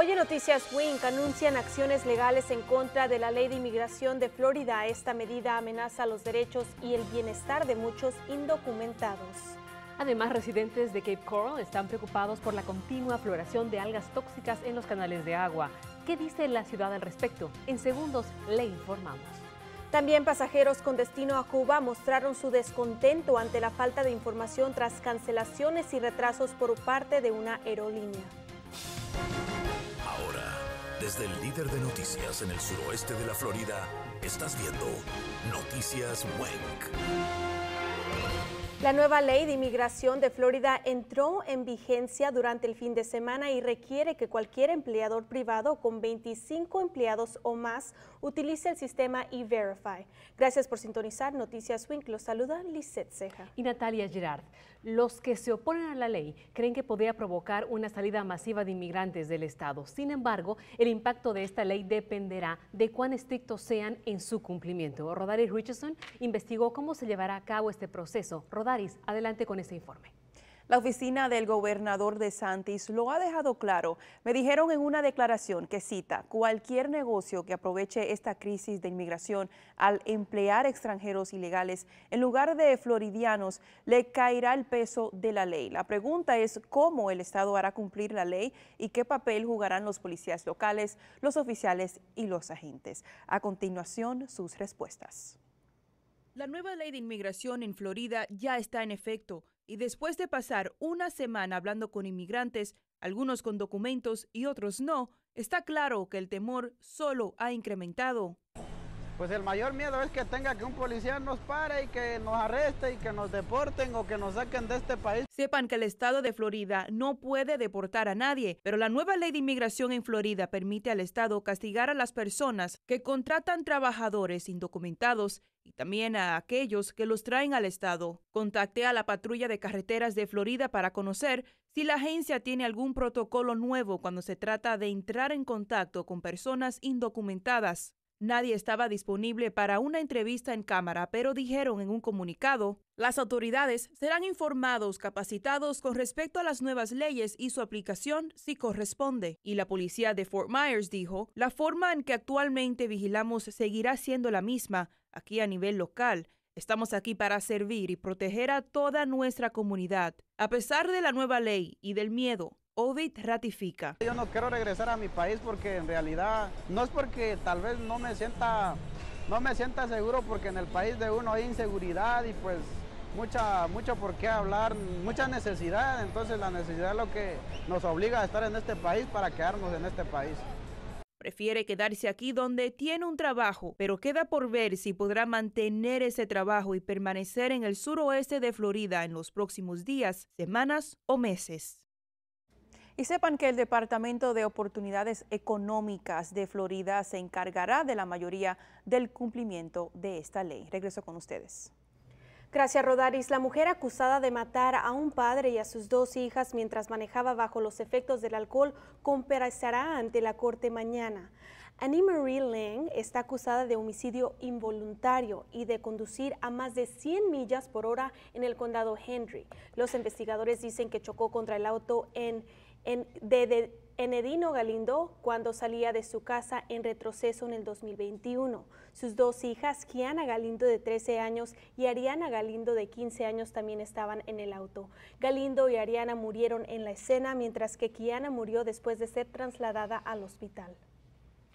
Hoy en Noticias Wink anuncian acciones legales en contra de la ley de inmigración de Florida. Esta medida amenaza los derechos y el bienestar de muchos indocumentados. Además, residentes de Cape Coral están preocupados por la continua floración de algas tóxicas en los canales de agua. ¿Qué dice la ciudad al respecto? En segundos le informamos. También pasajeros con destino a Cuba mostraron su descontento ante la falta de información tras cancelaciones y retrasos por parte de una aerolínea. Desde el líder de noticias en el suroeste de la Florida, estás viendo Noticias WENC. La nueva ley de inmigración de Florida entró en vigencia durante el fin de semana y requiere que cualquier empleador privado con 25 empleados o más utilice el sistema E-Verify. Gracias por sintonizar Noticias Wink. Los saluda Lisette Ceja. Y Natalia Girard. Los que se oponen a la ley creen que podría provocar una salida masiva de inmigrantes del Estado. Sin embargo, el impacto de esta ley dependerá de cuán estrictos sean en su cumplimiento. Rodaris Richardson investigó cómo se llevará a cabo este proceso. Rodaris, adelante con este informe. La oficina del gobernador de Santis lo ha dejado claro. Me dijeron en una declaración que cita, cualquier negocio que aproveche esta crisis de inmigración al emplear extranjeros ilegales en lugar de floridianos, le caerá el peso de la ley. La pregunta es cómo el Estado hará cumplir la ley y qué papel jugarán los policías locales, los oficiales y los agentes. A continuación, sus respuestas. La nueva ley de inmigración en Florida ya está en efecto y después de pasar una semana hablando con inmigrantes, algunos con documentos y otros no, está claro que el temor solo ha incrementado. Pues el mayor miedo es que tenga que un policía nos pare y que nos arreste y que nos deporten o que nos saquen de este país. Sepan que el estado de Florida no puede deportar a nadie, pero la nueva ley de inmigración en Florida permite al estado castigar a las personas que contratan trabajadores indocumentados y también a aquellos que los traen al estado. Contacté a la patrulla de carreteras de Florida para conocer si la agencia tiene algún protocolo nuevo cuando se trata de entrar en contacto con personas indocumentadas. Nadie estaba disponible para una entrevista en cámara, pero dijeron en un comunicado, las autoridades serán informados, capacitados con respecto a las nuevas leyes y su aplicación si corresponde. Y la policía de Fort Myers dijo, la forma en que actualmente vigilamos seguirá siendo la misma aquí a nivel local. Estamos aquí para servir y proteger a toda nuestra comunidad. A pesar de la nueva ley y del miedo, Ovid ratifica. Yo no quiero regresar a mi país porque en realidad no es porque tal vez no me sienta, no me sienta seguro porque en el país de uno hay inseguridad y pues mucha, mucho por qué hablar, mucha necesidad. Entonces la necesidad es lo que nos obliga a estar en este país para quedarnos en este país. Prefiere quedarse aquí donde tiene un trabajo, pero queda por ver si podrá mantener ese trabajo y permanecer en el suroeste de Florida en los próximos días, semanas o meses. Y sepan que el Departamento de Oportunidades Económicas de Florida se encargará de la mayoría del cumplimiento de esta ley. Regreso con ustedes. Gracias, Rodaris. La mujer acusada de matar a un padre y a sus dos hijas mientras manejaba bajo los efectos del alcohol comparecerá ante la corte mañana. Annie Marie Lang está acusada de homicidio involuntario y de conducir a más de 100 millas por hora en el condado Henry. Los investigadores dicen que chocó contra el auto en en, de, Enedino Galindo cuando salía de su casa en retroceso en el 2021. Sus dos hijas, Kiana Galindo de 13 años y Ariana Galindo de 15 años también estaban en el auto. Galindo y Ariana murieron en la escena mientras que Kiana murió después de ser trasladada al hospital.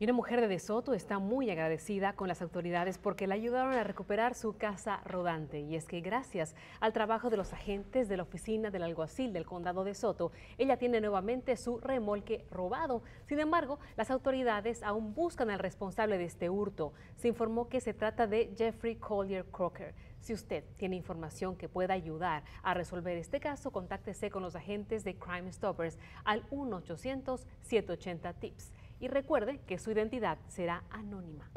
Y una mujer de DeSoto está muy agradecida con las autoridades porque le ayudaron a recuperar su casa rodante. Y es que gracias al trabajo de los agentes de la oficina del alguacil del condado de Soto, ella tiene nuevamente su remolque robado. Sin embargo, las autoridades aún buscan al responsable de este hurto. Se informó que se trata de Jeffrey Collier Crocker. Si usted tiene información que pueda ayudar a resolver este caso, contáctese con los agentes de Crime Stoppers al 1-800-780-TIPS y recuerde que su identidad será anónima.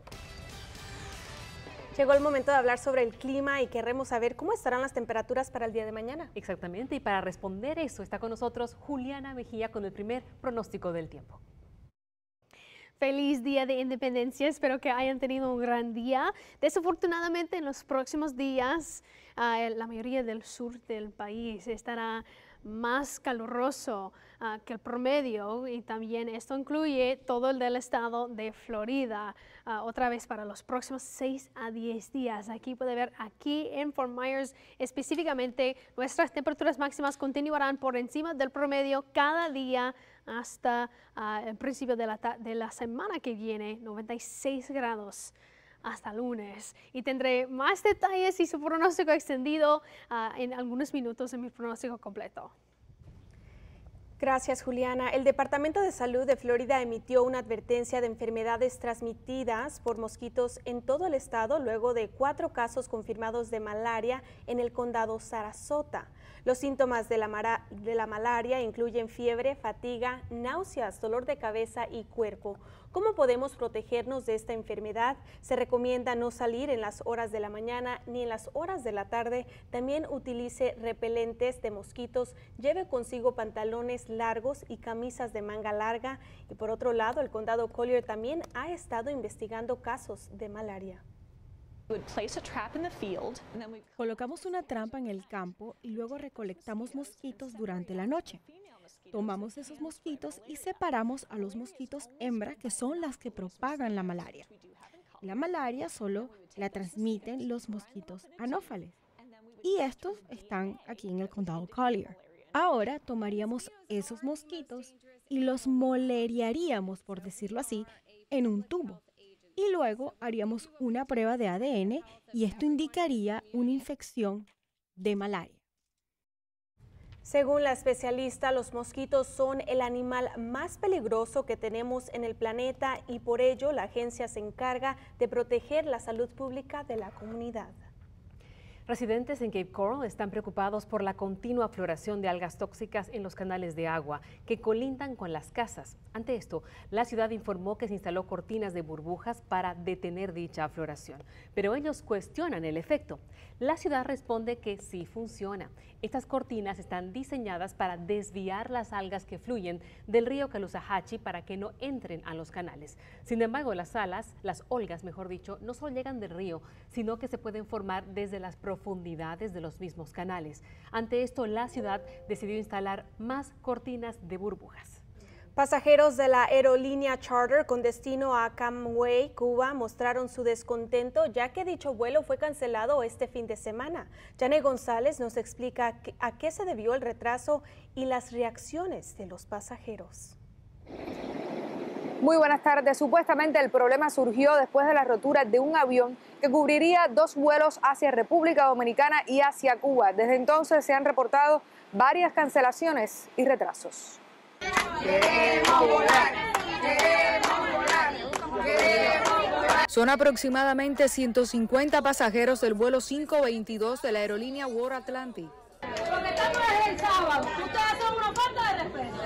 Llegó el momento de hablar sobre el clima y queremos saber cómo estarán las temperaturas para el día de mañana. Exactamente, y para responder eso está con nosotros Juliana Mejía con el primer pronóstico del tiempo. Feliz Día de Independencia, espero que hayan tenido un gran día. Desafortunadamente en los próximos días ah, la mayoría del sur del país estará más caluroso ah, que el promedio y también esto incluye todo el del estado de Florida, ah, otra vez para los próximos 6 a 10 días. Aquí puede ver, aquí en Fort Myers específicamente, nuestras temperaturas máximas continuarán por encima del promedio cada día hasta ah, el principio de la, de la semana que viene, 96 grados hasta lunes. Y tendré más detalles y su pronóstico extendido ah, en algunos minutos en mi pronóstico completo. Gracias, Juliana. El Departamento de Salud de Florida emitió una advertencia de enfermedades transmitidas por mosquitos en todo el estado luego de cuatro casos confirmados de malaria en el condado Sarasota. Los síntomas de la, de la malaria incluyen fiebre, fatiga, náuseas, dolor de cabeza y cuerpo. ¿Cómo podemos protegernos de esta enfermedad? Se recomienda no salir en las horas de la mañana ni en las horas de la tarde. También utilice repelentes de mosquitos, lleve consigo pantalones largos y camisas de manga larga. Y por otro lado, el condado Collier también ha estado investigando casos de malaria. Colocamos una trampa en el campo y luego recolectamos mosquitos durante la noche. Tomamos esos mosquitos y separamos a los mosquitos hembra, que son las que propagan la malaria. La malaria solo la transmiten los mosquitos anófales. Y estos están aquí en el condado Collier. Ahora tomaríamos esos mosquitos y los molerearíamos, por decirlo así, en un tubo. Y luego haríamos una prueba de ADN y esto indicaría una infección de malaria. Según la especialista, los mosquitos son el animal más peligroso que tenemos en el planeta y por ello la agencia se encarga de proteger la salud pública de la comunidad. Residentes en Cape Coral están preocupados por la continua floración de algas tóxicas en los canales de agua que colindan con las casas. Ante esto, la ciudad informó que se instaló cortinas de burbujas para detener dicha floración, pero ellos cuestionan el efecto. La ciudad responde que sí funciona. Estas cortinas están diseñadas para desviar las algas que fluyen del río Caloosahatchee para que no entren a los canales. Sin embargo, las alas, las olgas, mejor dicho, no solo llegan del río, sino que se pueden formar desde las profundidades profundidades de los mismos canales. Ante esto, la ciudad decidió instalar más cortinas de burbujas. Pasajeros de la aerolínea Charter con destino a Camagüey, Cuba, mostraron su descontento ya que dicho vuelo fue cancelado este fin de semana. Janet González nos explica a qué se debió el retraso y las reacciones de los pasajeros. Muy buenas tardes. Supuestamente el problema surgió después de la rotura de un avión que cubriría dos vuelos hacia República Dominicana y hacia Cuba. Desde entonces se han reportado varias cancelaciones y retrasos. Son aproximadamente 150 pasajeros del vuelo 522 de la aerolínea World Atlantic. El sábado, una falta de respeto.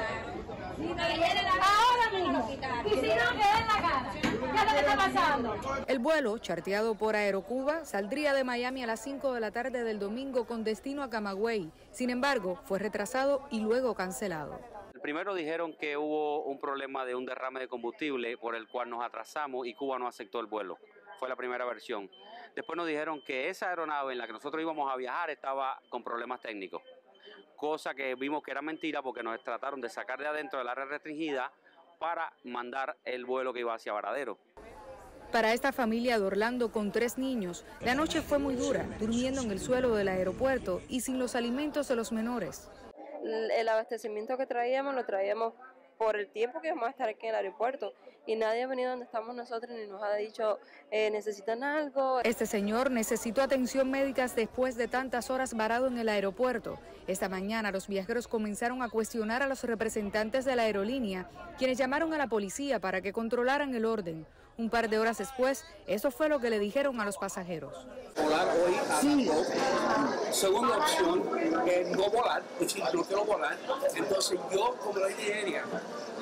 El vuelo, charteado por Aerocuba, saldría de Miami a las 5 de la tarde del domingo con destino a Camagüey. Sin embargo, fue retrasado y luego cancelado. Primero dijeron que hubo un problema de un derrame de combustible por el cual nos atrasamos y Cuba no aceptó el vuelo. Fue la primera versión. Después nos dijeron que esa aeronave en la que nosotros íbamos a viajar estaba con problemas técnicos cosa que vimos que era mentira porque nos trataron de sacar de adentro del área restringida para mandar el vuelo que iba hacia Varadero. Para esta familia de Orlando con tres niños, la noche fue muy dura, durmiendo en el suelo del aeropuerto y sin los alimentos de los menores. El abastecimiento que traíamos lo traíamos por el tiempo que vamos a estar aquí en el aeropuerto y nadie ha venido donde estamos nosotros ni nos ha dicho eh, necesitan algo. Este señor necesitó atención médica después de tantas horas varado en el aeropuerto. Esta mañana los viajeros comenzaron a cuestionar a los representantes de la aerolínea, quienes llamaron a la policía para que controlaran el orden. Un par de horas después, eso fue lo que le dijeron a los pasajeros. Volar hoy a Segunda opción, no volar, pues no quiero volar. Entonces yo, como la aérea,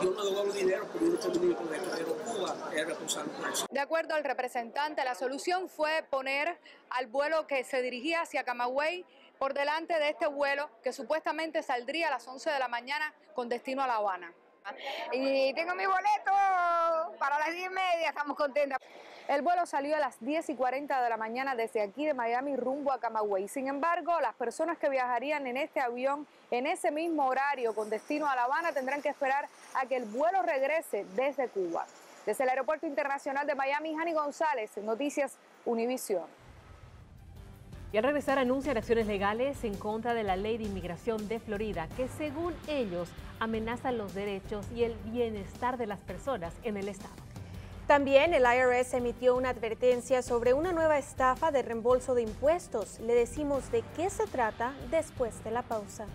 yo no devuelvo dinero porque yo no tengo dinero pero Cuba es responsable por eso. De acuerdo al representante, la solución fue poner al vuelo que se dirigía hacia Camagüey por delante de este vuelo que supuestamente saldría a las 11 de la mañana con destino a La Habana. Y tengo mi boleto. Para las 10 y media estamos contentas. El vuelo salió a las 10 y 40 de la mañana desde aquí de Miami rumbo a Camagüey. Sin embargo, las personas que viajarían en este avión en ese mismo horario con destino a La Habana tendrán que esperar a que el vuelo regrese desde Cuba. Desde el Aeropuerto Internacional de Miami, Jani González, Noticias Univisión. Y al regresar anuncian acciones legales en contra de la ley de inmigración de Florida, que según ellos amenaza los derechos y el bienestar de las personas en el estado. También el IRS emitió una advertencia sobre una nueva estafa de reembolso de impuestos. Le decimos de qué se trata después de la pausa.